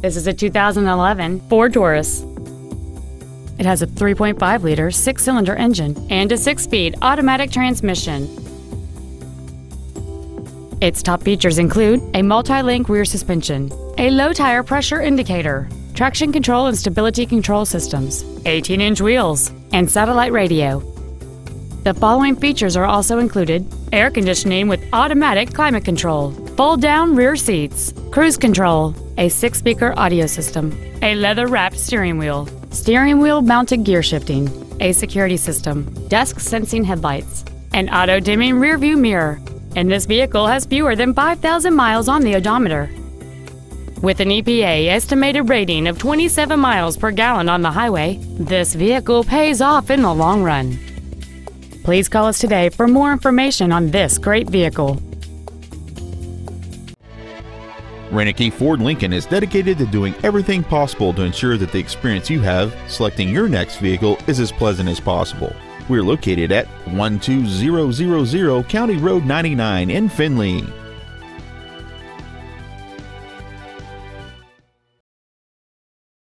This is a 2011 Ford Taurus. It has a 3.5 liter six cylinder engine and a six speed automatic transmission. Its top features include a multi link rear suspension, a low tire pressure indicator, traction control and stability control systems, 18 inch wheels, and satellite radio. The following features are also included air conditioning with automatic climate control, fold down rear seats, cruise control, a six speaker audio system, a leather wrapped steering wheel, steering wheel mounted gear shifting, a security system, dusk sensing headlights, an auto dimming rear view mirror, and this vehicle has fewer than 5,000 miles on the odometer. With an EPA estimated rating of 27 miles per gallon on the highway, this vehicle pays off in the long run. Please call us today for more information on this great vehicle. Reineke Ford Lincoln is dedicated to doing everything possible to ensure that the experience you have selecting your next vehicle is as pleasant as possible. We're located at 12000 County Road 99 in Findlay.